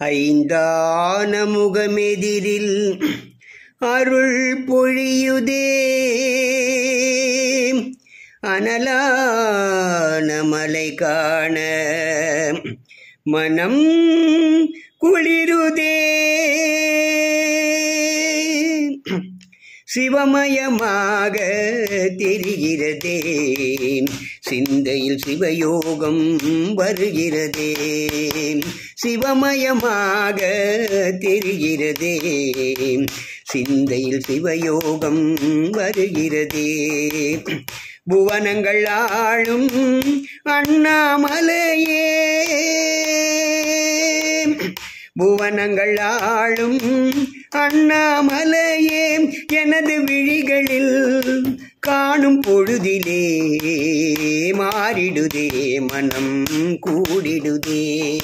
ஐந்தான முகமெதிரில் அருள் பொழியுதே. அனலான மலை காண மனம் குளிருதே. சிவமயமாக தெரிகிறதே சிந்தையில் சிவயோகம் வருகிறதே. சிவமயமாக தெரிகிறதே. சிந்தையில் சிவயோகம் வருகிறதே. புவனங்கள் ஆளும் அண்ணாமலையே. புவனங்கள் ஆளும் அண்ணாமலையே. எனது விழிகளில் காணும் பொழுதிலே மாறிடுதே மனம் கூடிடுதே.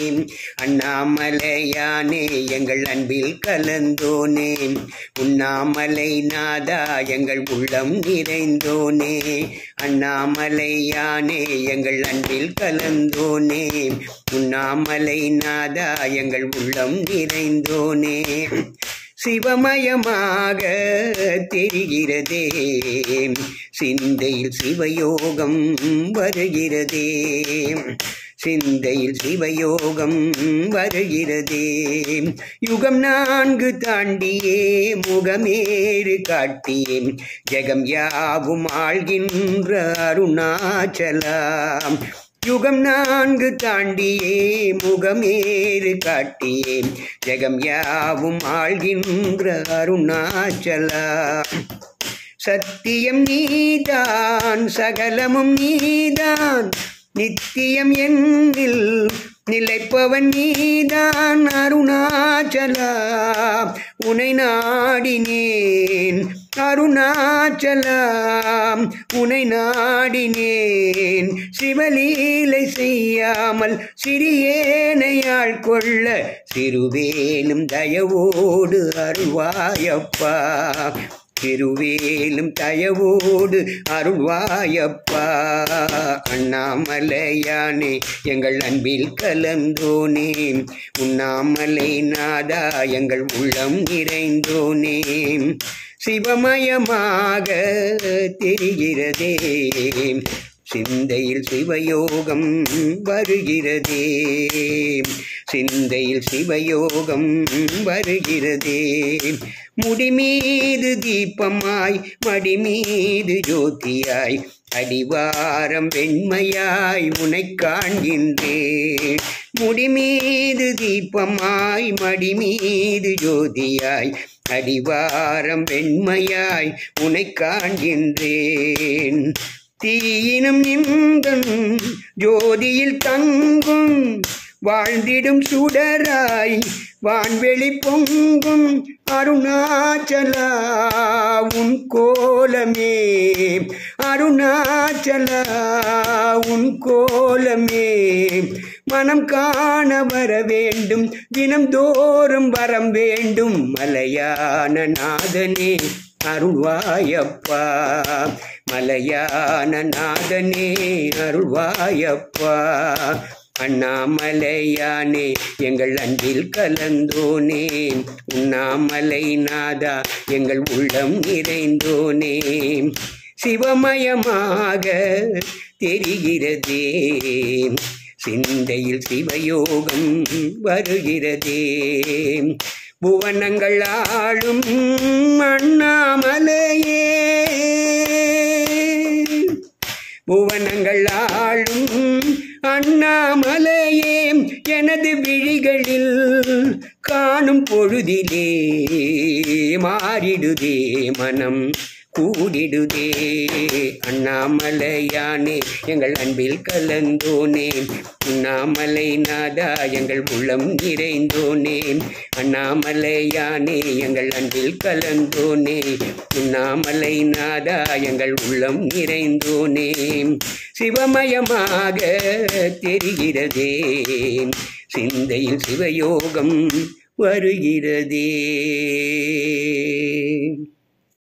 அண்ணாமலையானே எங்கள் அன்பில் கலந்தோனே. உண்ணாமலை நாதா எங்கள் உள்ளம் நிறைந்தோனே. அண்ணாமலையானே எங்கள் அன்பில் கலந்தோனே. உண்ணாமலை நாதா எங்கள் உள்ளம் நிறைந்தோனே. சிவமயமாக தெரிகிறதே. சிந்தையில் சிவயோகம் வருகிறதே. சிந்தையில் சிவயோகம் வருகிறதே. யுகம் நான்கு தாண்டியே முகமேறு காட்டியே ஜெகம் யாவும் ஆழ்கின்ற அருணாச்சலாம். யுகம் நான்கு தாண்டியே முகமேறு காட்டியே ஜெகம் யாவும் ஆழ்கின்ற அருணாச்சலா. சத்தியம் நீதான் சகலமும் நீதான். நித்தியம் என்னில் நிலைப்பவன் நீதான் அருணாச்சலா. உனை நாடினே அருணாச்சலாம் உனை நாடினேன். சிவலீலை செய்யாமல் சிறியேனையாள் கொள்ள சிறுவேலும் தயவோடு அருள்வாயப்பா. திருவேலும் தயவோடு அருள்வாயப்பா. அண்ணாமலையானே எங்கள் அன்பில் கலந்தோனே. உண்ணாமலை நாதா எங்கள் உள்ளம் நிறைந்தோனே. சிவமயமாக தெரிகிறதே. சிந்தையில் சிவயோகம் வருகிறதே. சிந்தையில் சிவயோகம் வருகிறதே. முடிமீது தீபமாய் மடிமீது ஜோதியாய் அடிவாரம் வெண்மையாய் உனை காண்கின்றேன். முடிமீது தீபமாய் மடிமீது ஜோதியாய் அடிவாரம் வெண்மையாய் உனை காண்கின்றேன். தீயினும் நின்றன் ஜோதியில் தங்கும் வாழ்ந்திடும் சுடராய் வான்வெளி பொங்கும் அருணாச்சலா உன் கோலமே. அருணாச்சலா உன் கோலமே. மனம் காண வர வேண்டும் தினம் தோறும் வரம் வேண்டும் மலையான நாதனே அருள்வாயப்பா. மலையான நாதனே அருள்வாயப்பா. அண்ணாமலையானே எங்கள் அன்பில் கலந்தோனே. உண்ணாமலை நாதா எங்கள் உள்ளம் நிறைந்தோனே. சிவமயமாக தெரிகிறதே. சிந்தையில் சிவயோகம் வருகிறதே. புவனங்கள் ஆளும் அண்ணாமலையே. புவனங்கள் ஆளும் அண்ணாமலையே எனது விழிகளில் காணும் பொழுதிலே மாறிடுதே மனம். கூடிடுதே. அண்ணாமலையானே எங்கள் அன்பில் கலந்தோனே. உண்ணாமலை நாதா எங்கள் உள்ளம் நிறைந்தோனே. அண்ணாமலையானே எங்கள் அன்பில் கலந்தோனே. உண்ணாமலை நாதா எங்கள் உள்ளம் நிறைந்தோனே. சிவமயமாக தெரிகிறதே. சிந்தையில் சிவயோகம் வருகிறதே.